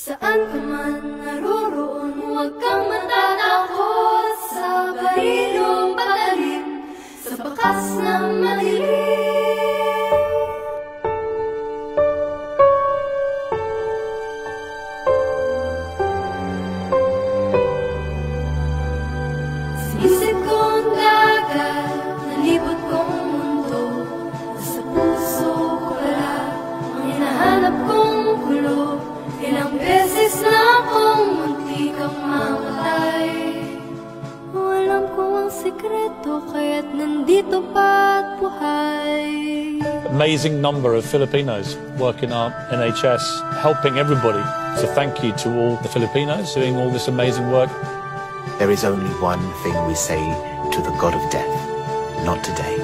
Saan ka man naroroon Huwag kang beses na akong munti kang mamatay Alam ko ang sekreto, kaya't nandito pa at buhay amazing number of Filipinos working our NHS, helping everybody. So thank you to all the Filipinos doing all this amazing work. There is only one thing we say to the god of death, not today.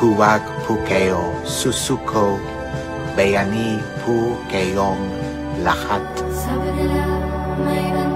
Huwag pukeo susuko, bayani po kayong lahat. Sabrila, may